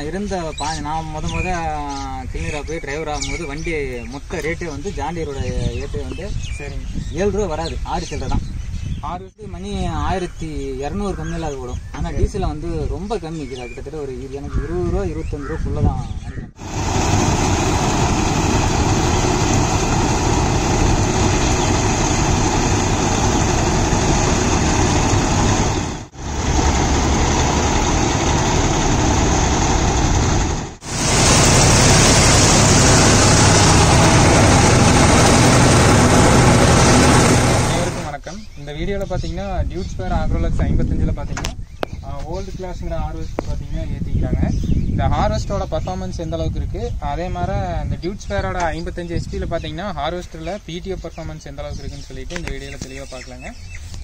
இருந்த பா நான் முத முத கிளீனராக போய் டிரைவர் ஆகும்போது வண்டி மொத்த ரேட்டு வந்து ஜாண்டியரோட ரேட்டு வந்து சரிங்க. ஏழு ரூபா வராது ஆறு சில்லரை தான். ஆறு இது மணி ஆயிரத்தி இரநூறு கம்மியில் அது ஓடும். ஆனால் டீசலில் வந்து ரொம்ப கம்மி கிட்டத்தட்ட ஒரு எனக்கு இருபது ரூபா இருபத்தஞ்சு ரூபாக்குள்ளே தான் நினைக்கிறேன் அனைவருக்கும் வணக்கம் இந்த வீடியோவில் பார்த்தீங்கன்னா டியூட் ஸ்பேர் ஆக்ரோலக்ஸ் ஐம்பத்தஞ்சில் பார்த்தீங்கன்னா ஓல்டு கிளாஸுங்கிற ஹார்வெஸ்ட் பார்த்தீங்கன்னா ஏற்றிக்கிறாங்க இந்த ஹார்வெஸ்ட்டோட பர்ஃபார்மன்ஸ் எந்த அளவுக்கு இருக்குது அதே மாதிரி இந்த டியூட் ஸ்பேரோட ஐம்பத்தஞ்சு ஹெச்பியில் பார்த்தீங்கன்னா ஹார்வெஸ்டரில் பிடிஓ பர்ஃபார்மன்ஸ் எந்த அளவுக்கு இருக்குன்னு சொல்லிட்டு இந்த வீடியோவில் தெளிவாக பார்க்கலாங்க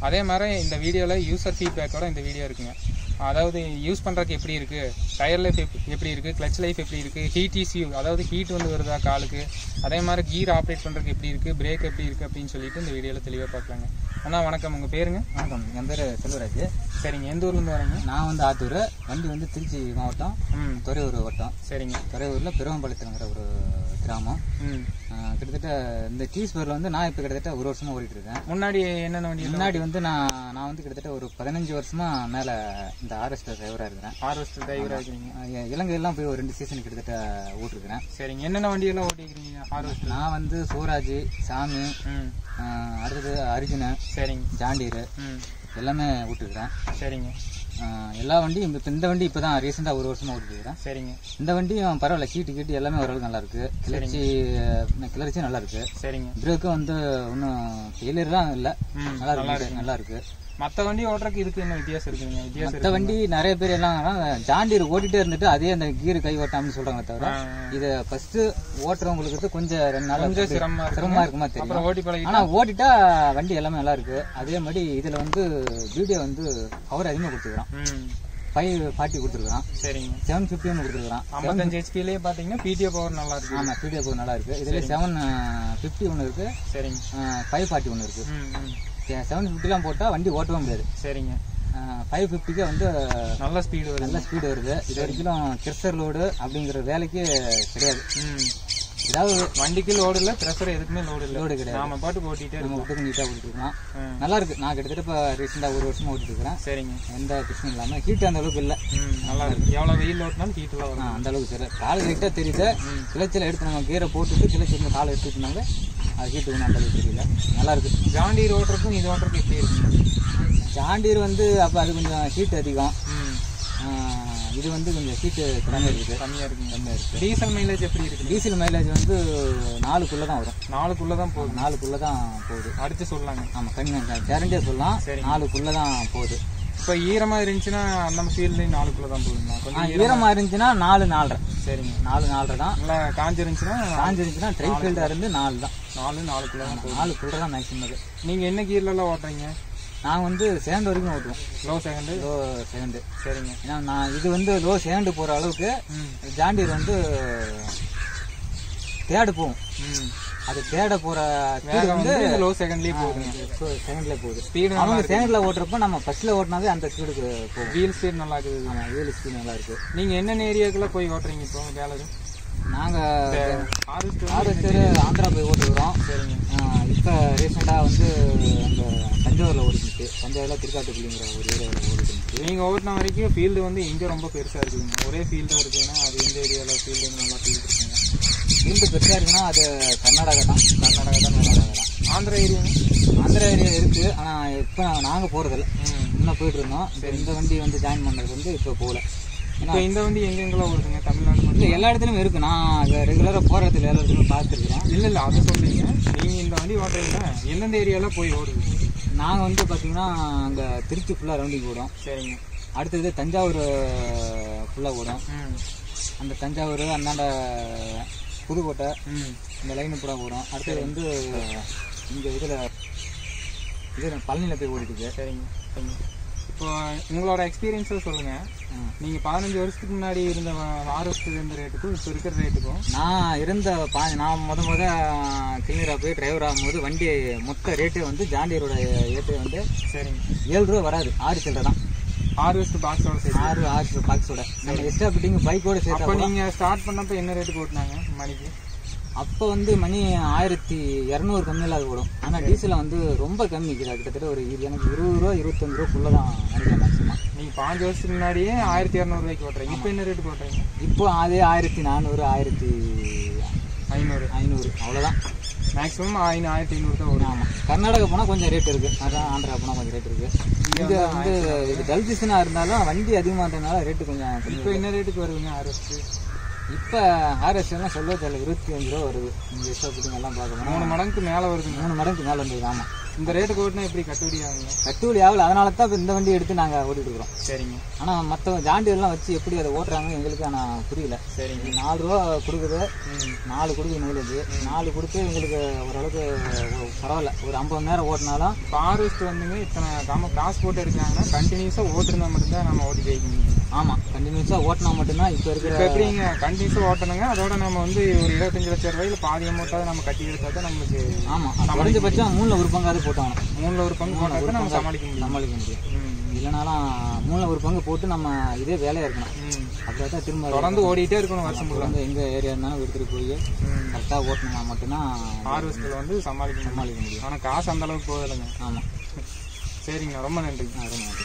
அதே மாதிரி இந்த வீடியோவில் யூசர் ஃபீட்பேக்கோட இந்த வீடியோ இருக்குங்க. அதாவது யூஸ் பண்ணுறதுக்கு எப்படி இருக்குது டயர் லைஃப் எப்படி இருக்குது கிளச் லைஃப் எப்படி இருக்குது ஹீட் இஸ்யூ அதாவது ஹீட் வந்து வருதா காலுக்கு? அதே மாதிரி கீர் ஆப்ரேட் பண்ணுறதுக்கு எப்படி இருக்குது பிரேக் எப்படி இருக்குது அப்படின்னு சொல்லிட்டு இந்த வீடியோவில் தெளிவாக பார்க்கலாங்க. அண்ணா வணக்கம். உங்கள் பேருங்க? வணக்கம். என் பேர் செல்வராஜ். சரிங்க. எந்த ஊர்லேருந்து வரீங்க நான் வந்து ஆத்தூர். வண்டி வந்து திருச்சி மாவட்டம். ம். துறையூர் வட்டம். சரிங்க. துறையூரில் பெருவம்பாளையத்துங்கிற ஒரு கிராமம். கிட்டத்தட்ட இந்த டீஸ் பேரில் வந்து நான் இப்போ கிட்டத்தட்ட ஒரு வருஷமா ஓடிட்டு இருக்கேன் முன்னாடி என்னென்ன வண்டி முன்னாடி வந்து நான் நான் வந்து கிட்டத்தட்ட ஒரு பதினஞ்சு வருஷமா மேலே இந்த ஆர்எஸ்டர் டிரைவராக இருக்கிறேன். ஹார்வெஸ்டர் டிரைவராக இருக்கிறீங்க இலங்கையெல்லாம் போய் ஒரு ரெண்டு சீசன் கிட்டத்தட்ட ஓட்டிருக்கிறேன். சரிங்க. என்னென்ன வண்டியெல்லாம் ஓட்டிக்கிறீங்க ஹார்வெஸ்டர் நான் வந்து சூராஜ் சாமி அடுத்தது அர்ஜுனு சரிங்க. ஜாண்டீரு எல்லாமே ஓட்டிருக்கிறேன் சரிங்க. எல்லா வண்டியும் இப்போ இந்த வண்டி இப்போ தான் ரீசெண்டாக ஒரு வருஷமா ஓட்டிட்டு இருக்கிறேன் சரிங்க. இந்த வண்டியும் பரவாயில்ல சீட்டு கீட்டு எல்லாமே ஓரளவுக்கு நல்லா இருக்கு கிளர்ச்சி கிளர்ச்சி நல்லா இருக்கு சரிங்க. பிரேக்கும் வந்து ஒன்றும் ஃபெயிலியர்லாம் இல்லை. நல்லா இருக்கு நல்லா இருக்கு மற்ற வண்டி ஓட்டுறதுக்கு இதுக்கு என்ன வித்தியாசம் இருக்குங்க வித்தியாசம் மற்ற வண்டி நிறைய பேர் எல்லாம் ஜாண்டீர் ஓட்டிட்டே இருந்துட்டு அதே அந்த கீர் கை ஓட்டாமனு சொல்றாங்க தவிர இதை ஃபர்ஸ்ட் ஓட்டுறவங்களுக்கு கொஞ்சம் ரெண்டு நாள் கொஞ்சம் சிரமமா சிரமமா இருக்குமா தெரியும். ஓட்டி பழகி ஆனா ஓட்டிட்டா வண்டி எல்லாமே நல்லா இருக்கு. அதே மாதிரி இதுல வந்து வீடியோ வந்து பவர் அதிகமாக கொடுத்துருக்கான் ம். ஃபைவ் ஃபார்ட்டி கொடுத்துருக்கான் சரிங்க. செவன் ஃபிஃப்டி ஒன்று கொடுத்துருக்கான் ஐம்பத்தஞ்சு ஹெச்பிலேயே பார்த்தீங்கன்னா பிடிஓ பவர் நல்லா இருக்கு. ஆமா வீடியோ போது நல்லா இருக்கு. இதுல செவன் ஃபிஃப்டி ஒன்று இருக்கு. சரிங்க. ஃபைவ் ஃபார்ட்டி ஒன்று இருக்கு. செவன் ஃபிஃப்டிலாம் போட்டா வண்டி ஓட்டவே முடியாது. சரிங்க. ஃபைவ் ஃபிஃப்டிக்கே வந்து நல்ல ஸ்பீடு வருது. நல்ல ஸ்பீடு வருது. இது வரைக்கும் கிறிஸ்டர் லோடு அப்படிங்கிற வேலைக்கு கிடையாது. ம். ஏதாவது வண்டிக்கு லோடு இல்லை ப்ரெஷர் எதுக்குமே லோடு இல்லை. லோடு கிடையாது. நாம பாட்டுக்கு ஓட்டிகிட்டே நம்ம விட்டுக்கு நீட்டாக ஓட்டிருக்கோம் நல்லா இருக்கு. நான் கிட்டத்தட்ட இப்போ ரீசெண்டாக ஒரு வருஷமா ஓட்டிட்டு இருக்கிறேன். சரிங்க. எந்த பிரச்சனையும் இல்லாமல் ஹீட் அந்த அளவுக்கு இல்லை. நல்லா இருக்கு. எவ்வளோ வெயில் ஓட்டினாலும் ஹீட்டெல்லாம் ஆ, வரும் அந்த அளவுக்கு தெரியல கால் லைட்டாக தெரியுது. கிளச்சில் எடுத்து நம்ம கீரை போட்டுட்டு கிளச்சி இருந்து காலை எடுத்துக்கிட்டனால அது ஹீட்டு ஒன்றும் அந்த அளவுக்கு தெரியல. நல்லா இருக்கு. ஜாண்டீர் ஓட்டுறதுக்கும் இது ஓட்டுறதுக்கு எப்படி இருக்குங்க? ஜாண்டீர் வந்து அப்போ அது கொஞ்சம் ஹீட் அதிகம். இது வந்து கொஞ்சம் ஹீட்டு கம்மியாக இருக்குது. கம்மியாக இருக்குங்க. கம்மியாக இருக்குது. டீசல் மைலேஜ் எப்படி இருக்குது டீசல் மைலேஜ் வந்து நாலுக்குள்ளே தான் வரும். நாலுக்குள்ளே தான் போகுது. நாலுக்குள்ளே தான் போகுது. அடுத்து சொல்லலாங்க. ஆமாம் கண்ணு கேரண்டியாக சொல்லலாம். சரிங்க. நாலுக்குள்ளே தான் போகுது. இப்போ ஈரமாக இருந்துச்சுன்னா அந்த ஃபீல்ட்லேயும் நாலுக்குள்ளே தான் போகுதுங்களா? கொஞ்சம் ஈரமாக இருந்துச்சுன்னா நாலு நாலரை. சரிங்க. நாலு நாலரை தான். நல்லா காஞ்சிருந்துச்சுன்னா காஞ்சிருந்துச்சுன்னா ட்ரை ஃபீல்டாக இருந்து நாலு தான். நாலு நாலுக்குள்ளே தான் போகுது. நாலுக்குள்ளே தான் மேக்ஸிமம் நீங்கள் என்ன கீர்லலாம் ஓட்டுறீங்க? நாங்கள் வந்து செகண்ட் வரைக்கும் ஓட்டுவோம் லோ செகண்டு லோ செகண்டு சரிங்க. ஏன்னா நான் இது வந்து லோ செகண்டு போகிற அளவுக்கு ம். ஜாண்டீர் வந்து தேடு போகும். அது தேட போகிற வந்து லோ செகண்ட்லேயே போகுதுங்க. செகண்ட்ல போகுது. ஸ்பீடு அவங்க செகண்ட்ல ஓட்டுறப்ப நம்ம ஃபர்ஸ்ட்ல ஓட்டினாவே அந்த ஸ்பீடுக்கு போகும். வீல் ஸ்பீட் நல்லா இருக்குது. ஆமாம் வீல் ஸ்பீடு நல்லா இருக்கு. நீங்கள் என்னென்ன ஏரியாக்கெல்லாம் போய் ஓட்டுறீங்க இப்போ வேலை நாங்கள் ஃபாரஸ்ட் ஆர்எஸ்டர் ஆந்திரா போய் ஓட்டுக்கிறோம். சரிங்க இப்போ ரீசெண்டாக வந்து அந்த தஞ்சாவூரில் ஓடிச்சு தஞ்சாவூரில் திருக்காட்டுக்குள்ளிங்கிற ஒரு ஏரியாவில் ஓடிட்டு நீங்கள் ஓட்டின வரைக்கும் ஃபீல்டு வந்து இங்கே ரொம்ப பெருசாக இருக்குதுங்க ஒரே ஃபீல்டாக இருக்குதுன்னா அது எந்த ஏரியாவில் ஃபீல்டு வந்து நல்லா ஃபீல்டு இருக்குங்க? ஃபீல்டு பெருசாக இருக்குன்னா அது கர்நாடகா தான். கர்நாடகா தான் கர்நாடகா தான் ஆந்திரா ஏரியாங்க ஆந்திரா ஏரியா இருக்குது ஆனால் இப்போ நாங்கள் போகிறதில்ல ம். முன்ன போயிட்டு இருந்தோம். இப்போ இந்த வண்டி வந்து ஜாயின் பண்ணுறது வந்து இப்போ போகல இப்போ இந்த வண்டி எங்கெங்கெல்லாம் ஓடுதுங்க? தமிழ்நாடு மட்டும் எல்லா இடத்துலையும் இருக்குது நான் ரெகுலராக போகிற இடத்துல எல்லா இடத்துலையும் பார்த்துருக்குறேன். இல்லை இல்லை அதை சொல்றீங்க. நீங்கள் இந்த வண்டி ஓட்டுறீங்கன்னா எந்தெந்த ஏரியாவில் போய் ஓடுது? நாங்கள் வந்து பார்த்தீங்கன்னா அங்கே திருச்சி ஃபுல்லாக ரவுண்டிங் ஓடும் சரிங்க. அடுத்தது தஞ்சாவூர் ஃபுல்லாக ஓடும் அந்த தஞ்சாவூர் அந்தாண்ட புதுக்கோட்டை இந்த லைன் பூரா ஓடும் அடுத்தது வந்து இங்கே இதில் இது பழனியில் போய் ஓடிட்டு சரிங்க சரிங்க. இப்போ உங்களோட எக்ஸ்பீரியன்ஸை சொல்லுங்கள் நீங்கள் பதினஞ்சு வருஷத்துக்கு முன்னாடி இருந்த ஆர்எஸ்ட் இருந்த ரேட்டுக்கும் இப்போ இருக்கிற ரேட்டுக்கும் நான் இருந்த பா நான் முத முத கிளீனராக போய் டிரைவர் ஆகும்போது வண்டி மொத்த ரேட்டு வந்து ஜாண்டியரோட ரேட்டு வந்து சரிங்க. ஏழு ரூபா வராது. ஆறு சில்லரை தான். ஹார்வெஸ்ட் பாக்ஸோட சேர்த்து. ஆறு ஆறு பாக்ஸோட நம்ம எக்ஸ்ட்ரா பைக்கோட சேர்த்தா அப்போ நீங்க ஸ்டார்ட் பண்ணப்ப என்ன ரேட்டுக்கு ஓட்டினாங்க மணிக்கு? அப்போ வந்து மணி ஆயிரத்தி இரநூறு கம்மியில் அது ஓடும். ஆனால் டீசலில் வந்து ரொம்ப கம்மி. கிட்டத்தட்ட ஒரு எனக்கு இருபது ரூபா இருபத்தஞ்சு ரூபாக்குள்ளே தான் நினைக்கிறேன் மேக்ஸிமம் நீங்க பாஞ்சு வருஷத்துக்கு முன்னாடியே ஆயிரத்தி இரநூறுவாய்க்கு ஓட்டுறீங்க. இப்போ என்ன ரேட்டுக்கு ஓட்டுறீங்க? இப்போ அதே ஆயிரத்தி நானூறு ஆயிரத்தி ஐநூறு. ஐநூறு. அவ்வளோதான் மேக்ஸிமம் ஆயிரம் ஆயிரத்தி ஐநூறு தான் ஓடும். ஆமாம் கர்நாடகா போனால் கொஞ்சம் ரேட் இருக்குது அதான் ஆந்திரா போனால் கொஞ்சம் ரேட் இருக்குது இங்கே வந்து இது டல் சீசனாக இருந்தாலும் வண்டி அதிகமாக இருந்ததுனால ரேட்டு கொஞ்சம் இப்போ என்ன ரேட்டுக்கு வருவீங்க ஹார்வெஸ்ட் இப்போ ஆர்எஸ்எல்லாம் சொல்ல தெரியல இருபத்தி அஞ்சு ரூபா வருது. நீங்கள் எக்ஸ்ட்ரா ஃபிட்டிங் எல்லாம் பார்க்கணும் மூணு மடங்குக்கு மேலே வருதுங்க மூணு மடங்கு மேலே இருந்தது ஆமாம் இந்த ரேட்டுக்கு ஓட்டினா எப்படி கட்டுப்படி ஆகுங்க கட்டுவலி ஆகல. அதனால தான் இப்போ இந்த வண்டி எடுத்து நாங்கள் ஓட்டிட்டு இருக்கிறோம். சரிங்க. ஆனால் மற்ற ஜாண்டியெல்லாம் வச்சு எப்படி அதை ஓட்டுறாங்க எங்களுக்கு ஆனால் புரியல. சரிங்க. நாலு ரூபா கொடுக்குது. நாலு கொடுக்குது மைலேஜ் நாலு கொடுத்து எங்களுக்கு ஓரளவுக்கு பரவாயில்ல. ஒரு ஐம்பது நேரம் ஓட்டினாலும் இப்போ ஹார்வெஸ்ட் வந்துங்க. இத்தனை காம காசு போட்டு எடுக்கிறாங்கன்னா கண்டினியூஸாக ஓட்டுருந்தா மட்டும்தான் நம்ம ஓட்டி ஜெயிக்க முடியும் ஆமாம் கண்டினியூஸாக ஓட்டினா மட்டும்தான் இப்போ இருக்கிற இப்போ எப்படிங்க கண்டினியூஸாக ஓட்டணுங்க? அதோட நம்ம வந்து ஒரு இருபத்தஞ்சு லட்சம் ரூபாயில பாதி அமௌண்ட்டாவது நம்ம கட்டி எடுத்தா தான் நம்மளுக்கு ஆமாம் குறைஞ்சபட்சம் மூணில் ஒரு பங்காவது போட்டாங்க மூணில் ஒரு பங்கு போட்டால் நம்ம சமாளிக்க முடியும். சமாளிக்க முடியும். இல்லைனாலும் மூணில் ஒரு பங்கு போட்டு நம்ம இதே வேலையாக இருக்கணும். அப்படியே தான் திரும்ப தொடர்ந்து ஓடிட்டே இருக்கணும் வருஷம் வந்து எங்கே ஏரியா இருந்தாலும் எடுத்துகிட்டு போய் கரெக்டாக ஓட்டணும்னா மட்டும்தான் ஹார்வெஸ்ட்டில் வந்து சமாளிக்க சமாளிக்க முடியும். ஆனால் காசு அந்த அளவுக்கு போகலைங்க ஆமாம் சரிங்கண்ணா ரொம்ப நன்றி. ரொம்ப நன்றி.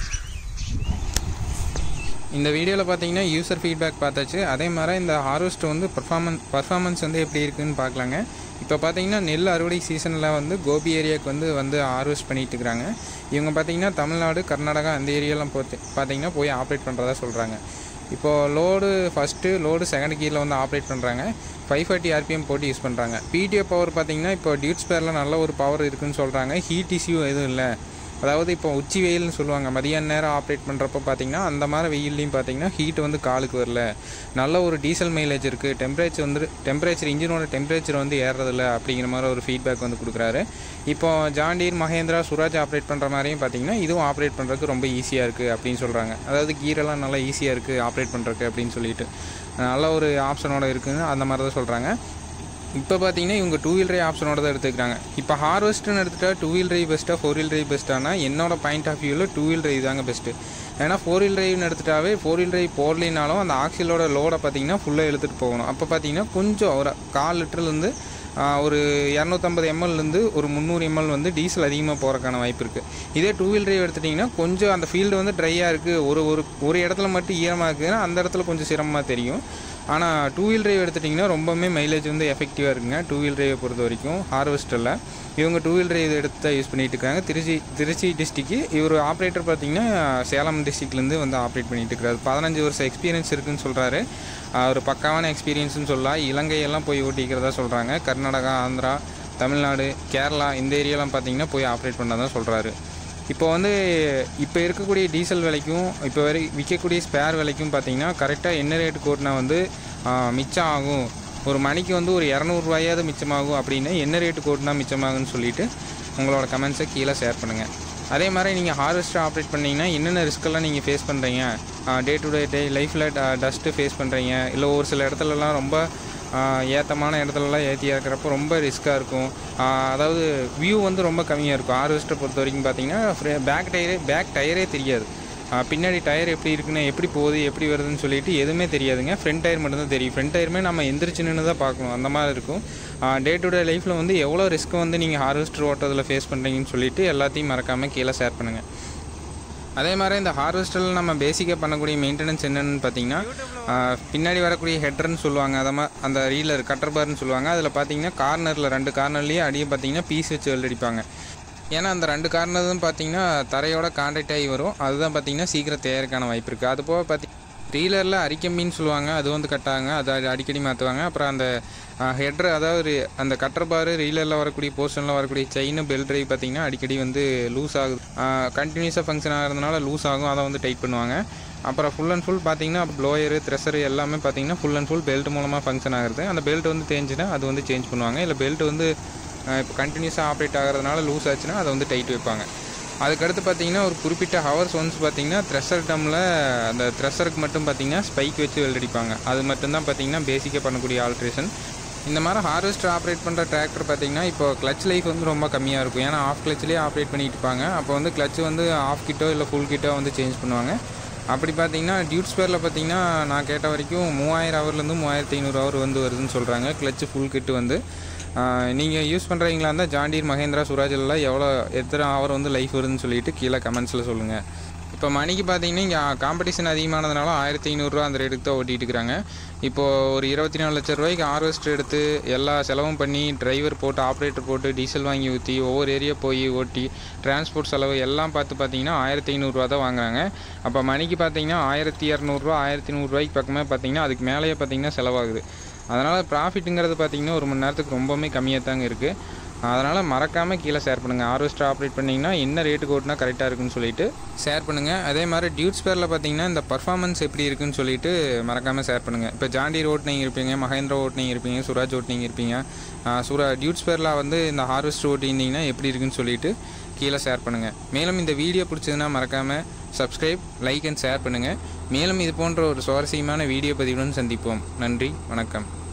இந்த வீடியோவில் பார்த்தீங்கன்னா யூசர் ஃபீட்பேக் பார்த்தாச்சு. அதே மாதிரி இந்த ஹார்வெஸ்ட் வந்து பர்ஃபார்மன்ஸ் பர்ஃபார்மன்ஸ் வந்து எப்படி இருக்குன்னு பார்க்கலாங்க. இப்போ பார்த்தீங்கன்னா நெல் அறுவடை சீசனில் வந்து கோபி ஏரியாவுக்கு வந்து வந்து ஹார்வெஸ்ட் பண்ணிட்டு இருக்கிறாங்க இவங்க பார்த்தீங்கன்னா தமிழ்நாடு கர்நாடகா அந்த ஏரியாலாம் போத்து பார்த்தீங்கன்னா போய் ஆப்ரேட் பண்ணுறதா சொல்கிறாங்க இப்போது லோடு ஃபஸ்ட்டு லோடு செகண்ட் கீரில் வந்து ஆப்ரேட் பண்ணுறாங்க ஃபைவ் ஃபார்ட்டி ஆர்பிஎம் போட்டு யூஸ் பண்ணுறாங்க பிடிஓ பவர் பார்த்தீங்கன்னா இப்போ டியூட்ஸ் பேரில் நல்ல ஒரு பவர் இருக்குதுன்னு சொல்கிறாங்க ஹீட் இஷ்யூ எதுவும் இல்லை. அதாவது இப்போ உச்சி வெயில்னு சொல்லுவாங்க மதியான நேரம் ஆப்ரேட் பண்ணுறப்ப பார்த்தீங்கன்னா அந்த மாதிரி வெயில்லையும் பார்த்தீங்கன்னா ஹீட் வந்து காலுக்கு வரல. நல்ல ஒரு டீசல் மைலேஜ் இருக்குது டெம்பரேச்சர் வந்து டெம்பரேச்சர் இன்ஜினோட டெம்பரேச்சர் வந்து ஏறுறதில்ல அப்படிங்கிற மாதிரி ஒரு ஃபீட்பேக் வந்து கொடுக்குறாரு. இப்போ ஜாண்டீர் மகேந்திரா சுராஜ் ஆப்ரேட் பண்ணுற மாதிரியும் பார்த்தீங்கன்னா இதுவும் ஆப்ரேட் பண்ணுறதுக்கு ரொம்ப ஈஸியாக இருக்குது அப்படின்னு சொல்கிறாங்க அதாவது கீரெல்லாம் நல்லா ஈஸியாக இருக்குது ஆப்ரேட் பண்ணுறதுக்கு அப்படின்னு சொல்லிட்டு. நல்ல ஒரு ஆப்ஷனோட இருக்குதுன்னு அந்த மாதிரி தான் சொல்கிறாங்க இப்போ பார்த்தீங்கன்னா இவங்க டூ வீல் ட்ரைவ் ஆப்ஷனோட தான் எடுத்துக்கிறாங்க. இப்போ ஹார்வெஸ்ட்னு எடுத்துட்டா டூ வீல் ட்ரைவ் பெஸ்ட்டாக ஃபோர் வீல் ட்ரைவ் பெஸ்ட்டானா என்னோட பாயிண்ட் ஆஃப் வியூவில் டூ வீல் ட்ரைவ் தாங்க பெஸ்ட்டு ஏன்னா ஃபோர் வீல் ட்ரைவ்னு எடுத்துட்டாவே ஃபோர் வீல் ட்ரைவ் போடலினாலும் அந்த ஆக்சிலோட லோடை பார்த்தீங்கன்னா ஃபுல்லாக எடுத்துகிட்டு போகணும். அப்போ பார்த்தீங்கன்னா கொஞ்சம் ஒரு கால் லிட்டர்லேருந்து ஒரு இரநூத்தம்பது எம்எல்லேருந்து ஒரு முந்நூறு எம்எல் வந்து டீசல் அதிகமாக போகிறக்கான வாய்ப்பு இருக்குது இதே டூ வீல் ட்ரைவ் எடுத்துட்டிங்கன்னா கொஞ்சம் அந்த ஃபீல்டு வந்து ட்ரையாக இருக்குது ஒரு ஒரு ஒரு இடத்துல மட்டும் ஈரமாக இருக்குதுன்னா அந்த இடத்துல கொஞ்சம் சிரமமாக தெரியும். ஆனால் டூ வீல் டிரைவ் எடுத்துட்டிங்கன்னா ரொம்பவுமே மைலேஜ் வந்து எஃபெக்டிவாக இருக்குங்க. டூ வீல் டிரைவை பொறுத்த வரைக்கும் ஹார்வெஸ்டரில் இவங்க டூ வீல் டிரைவ் எடுத்து தான் யூஸ் பண்ணிகிட்டு இருக்காங்க. திருச்சி திருச்சி டிஸ்ட்ரிக்கு இவர் ஆப்ரேட்டர் பார்த்தீங்கன்னா சேலம் டிஸ்ட்ரிக்ட்லேருந்து வந்து ஆப்ரேட் பண்ணிட்டு இருக்காரு. பதினஞ்சு வருஷம் எக்ஸ்பீரியன்ஸ் இருக்குன்னு சொல்கிறாரு ஒரு பக்காவான எக்ஸ்பீரியன்ஸ்னு சொல்லலாம் இலங்கையெல்லாம் போய் ஓட்டிக்கிறதா சொல்கிறாங்க கர்நாடகா ஆந்திரா தமிழ்நாடு கேரளா இந்த ஏரியாலாம் பார்த்தீங்கன்னா போய் ஆப்ரேட் பண்ணாதான் சொல்கிறாரு இப்போ வந்து இப்போ இருக்கக்கூடிய டீசல் விலைக்கும் இப்போ வரை விற்கக்கூடிய ஸ்பேர் விலைக்கும் பார்த்தீங்கன்னா கரெக்டாக என்ன ரேட்டு கூட்டினா வந்து மிச்சம் ஆகும். ஒரு மணிக்கு வந்து ஒரு இரநூறுவாயாவது மிச்சமாகும் அப்படின்னு என்ன ரேட்டு கூட்டினா மிச்சமாகும்னு சொல்லிவிட்டு உங்களோட கமெண்ட்ஸை கீழே ஷேர் பண்ணுங்கள் அதே மாதிரி நீங்கள் ஹார்வெஸ்டர் ஆப்ரேட் பண்ணிங்கன்னா என்னென்ன ரிஸ்க்கெல்லாம் நீங்கள் ஃபேஸ் பண்ணுறீங்க டே டு டே டே லைஃப்பில் டஸ்ட்டு ஃபேஸ் பண்ணுறீங்க இல்லை ஒரு சில இடத்துலலாம் ரொம்ப ஏற்றமான இடத்துலலாம் ஏற்றி இறக்குறப்போ ரொம்ப ரிஸ்க்காக இருக்கும். அதாவது வியூ வந்து ரொம்ப கம்மியாக இருக்கும். ஆர்வெஸ்ட்டை பொறுத்த வரைக்கும் பார்த்தீங்கன்னா பேக் டயரே பேக் டயரே தெரியாது. பின்னாடி டயர் எப்படி இருக்குன்னு எப்படி போகுது எப்படி வருதுன்னு சொல்லிட்டு எதுவுமே தெரியாதுங்க. ஃப்ரண்ட் டயர் மட்டும்தான் தெரியும். ஃப்ரண்ட் டயருமே நம்ம எந்திரிச்சு நின்று தான் பார்க்கணும் அந்த மாதிரி இருக்கும். டே டு டே லைஃப்பில் வந்து எவ்வளோ ரிஸ்க்கு வந்து நீங்கள் ஹார்வெஸ்டர் ஓட்டுறதுல ஃபேஸ் பண்ணுறீங்கன்னு சொல்லிட்டு எல்லாத்தையும் மறக்காமல் கீழே ஷேர் பண்ணுங்கள் அதே மாதிரி இந்த ஹார்வெஸ்டரில் நம்ம பேசிக்காக பண்ணக்கூடிய மெயின்டெனன்ஸ் என்னென்னு பார்த்தீங்கன்னா பின்னாடி வரக்கூடிய ஹெட்ருன்னு சொல்லுவாங்க. அதை அந்த ரீலர் கட்டர் பார்னு சொல்லுவாங்க. அதில் பார்த்தீங்கன்னா கார்னரில் ரெண்டு கார்னர்லேயே அடியே பார்த்தீங்கன்னா பீஸ் வச்சு வெல்ட் அடிப்பாங்க. ஏன்னா அந்த ரெண்டு கார்னரும் பார்த்தீங்கன்னா தரையோட கான்டாக்ட் ஆகி வரும். அதுதான் பார்த்தீங்கன்னா சீக்கிரம் தேயறதுக்கான வாய்ப்பு இருக்குது அது போக பார்த்தி ட்ரீலரில் அரிக்கம்மின்னு சொல்லுவாங்க அது வந்து கட்டாங்க அதை அடிக்கடி மாற்றுவாங்க அப்புறம் அந்த ஹெட்ரு அதாவது அந்த கட்டர் பாரு ரீலரில் வரக்கூடிய போர்ஷனில் வரக்கூடிய செயின் பெல்ட் ட்ரைவ் பார்த்திங்கன்னா அடிக்கடி வந்து லூஸ் ஆகுது. கண்டினியூஸாக ஃபங்க்ஷன் ஆகிறதுனால லூஸ் ஆகும் அதை வந்து டைட் பண்ணுவாங்க. அப்புறம் ஃபுல் அண்ட் ஃபுல் பார்த்தீங்கன்னா ப்ளோயரு த்ரெஷரு எல்லாமே பார்த்தீங்கன்னா ஃபுல் அண்ட் ஃபுல் பெல்ட் மூலமாக ஃபங்க்ஷன் ஆகிறது. அந்த பெல்ட் வந்து தேஞ்சுன்னா அது வந்து சேஞ்ச் பண்ணுவாங்க. இல்லை பெல்ட் வந்து இப்போ கண்டினியூஸாக ஆப்ரேட் ஆகிறதுனால லூஸ் ஆச்சுன்னா அதை வந்து டைட் வைப்பாங்க. அதுக்கடுத்து பார்த்தீங்கன்னா ஒரு குறிப்பிட்ட ஹவர்ஸ் ஒன்ஸ் பார்த்தீங்கன்னா த்ரெஷர் டம்மில் அந்த த்ரெஷருக்கு மட்டும் பார்த்தீங்கன்னா ஸ்பைக் வச்சு வெல்டடிப்பாங்க அது மட்டும்தான் பார்த்தீங்கன்னா பேசிக்காக பண்ணக்கூடிய ஆல்ட்ரேஷன் இந்த மாதிரி ஹார்வெஸ்டர் ஆப்ரேட் பண்ணுற டிராக்டர் பார்த்தீங்கன்னா இப்போ கிளச் லைஃப் வந்து ரொம்ப கம்மியாக இருக்கும். ஏன்னா ஆஃப் கிளச்லேயே ஆப்ரேட் பண்ணிட்டு இருப்பாங்க. அப்போ வந்து கிளச் வந்து ஆஃப் கிட்டோ இல்லை ஃபுல் கிட்டோ வந்து சேஞ்ச் பண்ணுவாங்க. அப்படி பார்த்தீங்கன்னா டியூட் ஸ்பேரில் பார்த்தீங்கன்னா நான் கேட்ட வரைக்கும் மூவாயிரம் ஹவர்லேருந்து மூவாயிரத்தி ஐநூறு ஹவர் வந்து வருதுன்னு சொல்கிறாங்க கிளச்சு ஃபுல் கிட்டு வந்து. நீங்கள் யூஸ் பண்ணுறீங்களா இருந்தால் ஜாண்டீர் மகேந்திரா சுராஜெல்லாம் எவ்வளோ எத்தனை ஹவர் வந்து லைஃப் வருதுன்னு சொல்லிட்டு கீழே கமெண்ட்ஸில் சொல்லுங்கள் இப்போ மணிக்கு பார்த்தீங்கன்னா இங்கே காம்படிஷன் அதிகமானதுனால ஆயிரத்தி ஐநூறுரூவா அந்த ரேட்டுக்கு தான் ஓட்டிகிட்டு இருக்கிறாங்க இப்போது ஒரு இருபத்தி நாலு லட்ச ரூபாய்க்கு ஹார்வெஸ்ட் எடுத்து எல்லா செலவும் பண்ணி டிரைவர் போட்டு ஆப்ரேட்டர் போட்டு டீசல் வாங்கி ஊற்றி ஒவ்வொரு ஏரியா போய் ஓட்டி டிரான்ஸ்போர்ட் செலவு எல்லாம் பார்த்து பார்த்தீங்கன்னா ஆயிரத்தி ஐநூறுரூவா தான் வாங்குறாங்க. அப்போ மணிக்கு பார்த்தீங்கன்னா ஆயிரத்தி இரநூறுவா ஆயிரத்தி நூறுரூவாய்க்கு பக்கமே பார்த்தீங்கன்னா அதுக்கு மேலேயே பார்த்தீங்கன்னா செலவாகுது. அதனால் ப்ராஃபிட்டுங்கிறது பார்த்தீங்கன்னா ஒரு மணி நேரத்துக்கு ரொம்பவுமே கம்மியாக தாங்க இருக்குது அதனால் மறக்காமல் கீழே ஷேர் பண்ணுங்கள் ஹார்வெஸ்டர் ஆப்ரேட் பண்ணிங்கன்னா என்ன ரேட்டுக்கு ஓட்டினா கரெக்டாக இருக்குன்னு சொல்லிட்டு ஷேர் பண்ணுங்கள் அதே மாதிரி டியூட் ஸ்பேரில் பார்த்தீங்கன்னா இந்த பர்ஃபார்மன்ஸ் எப்படி இருக்குன்னு சொல்லிட்டு மறக்காமல் ஷேர் பண்ணுங்கள் இப்போ ஜாண்டி ஓட்டினிங் இருப்பீங்க மகேந்திரா ஓட்டினிங் இருப்பீங்க சுராஜ் ஓட்டினிங் இருப்பீங்க. சூரா சுரா டியூட் ஸ்பேரில் வந்து இந்த ஹார்வெஸ்டர் ஓட்டியிருந்தீங்கன்னா எப்படி இருக்குன்னு சொல்லிட்டு கீழே ஷேர் பண்ணுங்கள் மேலும் இந்த வீடியோ பிடிச்சதுன்னா மறக்காமல் சப்ஸ்கிரைப் லைக் அண்ட் ஷேர் பண்ணுங்கள் மேலும் இது போன்ற ஒரு சுவாரஸ்யமான வீடியோ பதிவுடன் சந்திப்போம். நன்றி வணக்கம்.